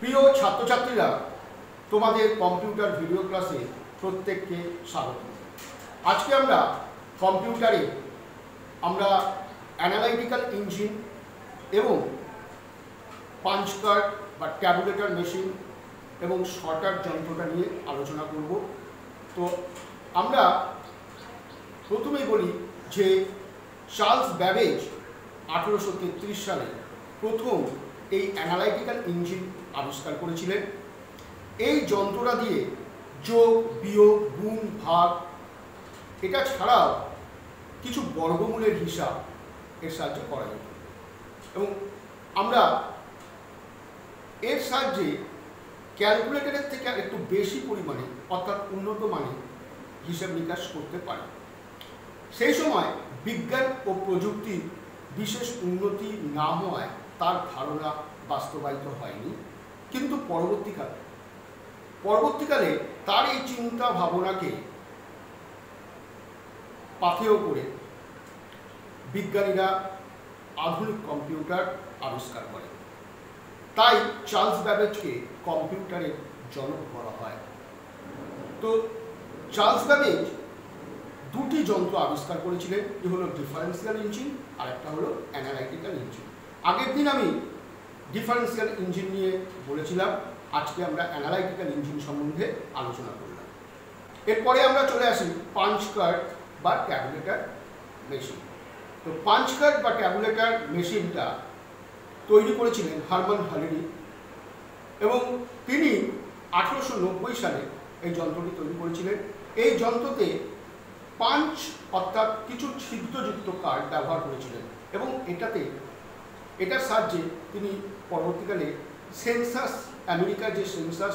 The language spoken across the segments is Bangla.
প্রিয় ছাত্রছাত্রীরা, তোমাদের কম্পিউটার ভিডিও ক্লাসে প্রত্যেককে স্বাগত। আজকে আমরা কম্পিউটারে আমরা অ্যানালাইটিক্যাল ইঞ্জিন এবং পাঞ্চ কার্ড বা ট্যাবুলেটর মেশিন এবং শর্টার যন্ত্রটা নিয়ে আলোচনা করব। তো আমরা প্রথমেই বলি যে, চার্লস ব্যাবেজ আঠেরোশো তেত্রিশ সালে প্রথম এই অ্যানালাইটিক্যাল ইঞ্জিন আবিষ্কার করেছিলেন। এই যন্ত্রটা দিয়ে যোগ, বিয়োগ, গুণ, ভাগ, এটা ছাড়াও কিছু বর্গমূলের হিসাব এর সাহায্যে করা যেত। এবং আমরা এর সাহায্যে ক্যালকুলেটরের থেকে একটু বেশি পরিমাণে, অর্থাৎ উন্নত মানের হিসাব নিকাশ করতে পারি। সেই সময় বিজ্ঞান ও প্রযুক্তির বিশেষ উন্নতি না হওয়ায় তার ধারণা বাস্তবায়িত হয়নি। কিন্তু পরবর্তীকালে পরবর্তীকালে তার এই চিন্তা ভাবনাকে পাথেয় করে বিজ্ঞানীরা আধুনিক কম্পিউটার আবিষ্কার করে। তাই চার্লস ব্যাবেজকে কম্পিউটারের জনক বলা হয়। তো চার্লস ব্যাবেজ দুটি যন্ত্র আবিষ্কার করেছিলেন যে হলো ডিফারেন্সিয়াল ইঞ্জিন আর একটা হলো অ্যানালাইটিক্যাল ইঞ্জিন। আগের দিন আমি ডিফারেন্সিয়াল ইঞ্জিন নিয়ে বলেছিলাম, আজকে আমরা অ্যানালাইটিক্যাল ইঞ্জিন সম্বন্ধে আলোচনা করলাম। এরপরে আমরা চলে আসি পাঞ্চ কার্ড বা ট্যাবুলেটার মেশিন তো পাঞ্চ কার্ড বা ট্যাবুলেটার মেশিনটা তৈরি করেছিলেন হারমান হালেরি এবং তিনি আঠেরোশো নব্বই সালে এই যন্ত্রটি তৈরি করেছিলেন। এই যন্ত্রতে পাঞ্চ অর্থাৎ কিছু ছিদ্রযুক্ত কার্ড ব্যবহার করেছিলেন এবং এটাতে এটার সাহায্যে তিনি পরবর্তীকালে সেন্সাস, আমেরিকার যে সেন্সাস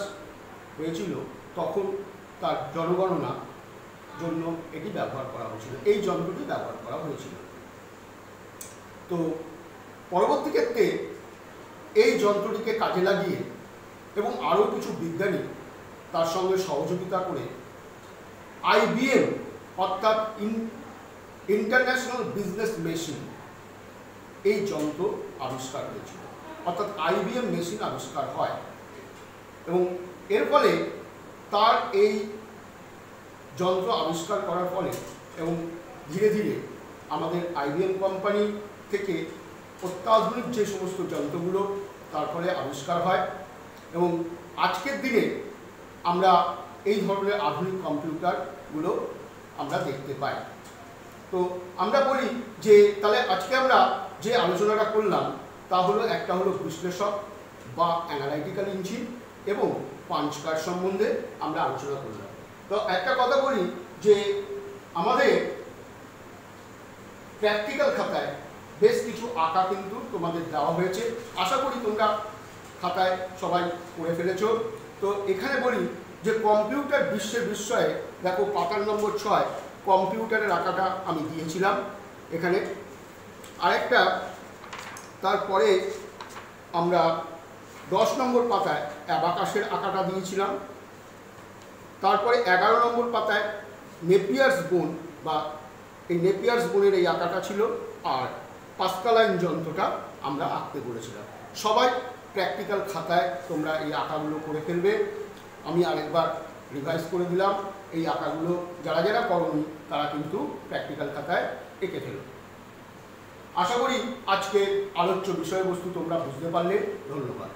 হয়েছিল, তখন তার জনগণনা জন্য এটি ব্যবহার করা হয়েছিল। এই যন্ত্রটি ব্যবহার করা হয়েছিল। তো পরবর্তী ক্ষেত্রে এই যন্ত্রটিকে কাজে লাগিয়ে এবং আরও কিছু বিজ্ঞানী তার সঙ্গে সহযোগিতা করে আইবিএম, অর্থাৎ ইন্টারন্যাশনাল বিজনেস মেশিন এই যন্ত্র আবিষ্কার হয়েছিল। অর্থাৎ আইবিএম মেশিন আবিষ্কার হয়। এবং এর ফলে তার এই যন্ত্র আবিষ্কার করার ফলে এবং ধীরে ধীরে আমাদের আইবিএম কোম্পানি থেকে অত্যাধুনিক যে সমস্ত যন্ত্রগুলো তারপরে আবিষ্কার হয় এবং আজকের দিনে আমরা এই ধরনের আধুনিক কম্পিউটারগুলো আমরা দেখতে পাই। তো আমরা বলি যে তাহলে আজকে আমরা যে আলোচনাটা করলাম, তা হলো একটা হলো বিশ্লেষক বা অ্যানালাইটিক্যাল ইঞ্জিন এবং পাঞ্চ কার্ড সম্বন্ধে আমরা আলোচনা করলাম। তো একটা কথা বলি যে আমাদের প্র্যাকটিক্যাল খাতায় বেশ কিছু আঁকা কিন্তু তোমাদের দেওয়া হয়েছে। আশা করি তোমরা খাতায় সবাই করে ফেলেছো। তো এখানে বলি যে কম্পিউটার বিশ্বের বিস্ময়ে, দেখো পাতার নম্বর ছয় কম্পিউটারের আঁকাটা আমি দিয়েছিলাম। এখানে আরেকটা, তারপরে আমরা দশ নম্বর পাতায় অ্যাবাকাশের আঁকাটা দিয়েছিলাম। তারপরে এগারো নম্বর পাতায় নেপিয়ার্স বোন বা এই নেপিয়ার্স বোনের এই আঁকাটা ছিল আর পাস্কালাইন যন্ত্রটা আমরা আঁকতে বলেছিলাম। সবাই প্র্যাকটিক্যাল খাতায় তোমরা এই আঁকাগুলো করে ফেলবে। আমি আরেকবার রিভাইজ করে দিলাম। এই আঁকাগুলো যারা যারা করনি, তারা কিন্তু প্র্যাকটিক্যাল খাতায় এঁকে ফেলবে আশা করি আজকের আলোচ্য বিষয়বস্তু তোমরা বুঝতে পারলে। ধন্যবাদ।